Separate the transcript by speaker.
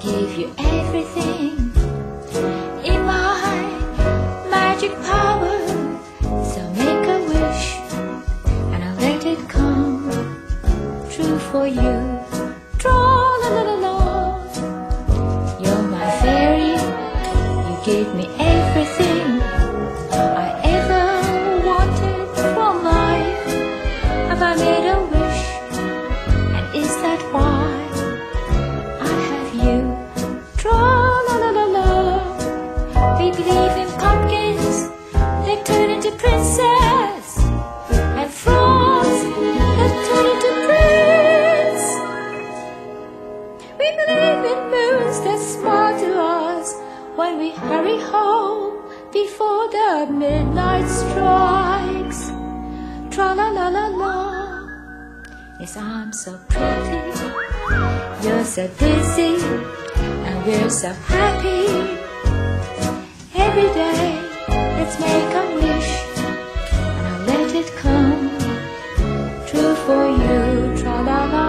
Speaker 1: give you everything in my magic power. So make a wish and I'll let it come true for you. Draw la la la la. You're my fairy. You give me everything we hurry home before the midnight strikes. Tra la la la la. Yes, I'm so pretty. You're so busy, and we're so happy. Every day, let's make a wish, and I'll let it come true for you. Tra la la.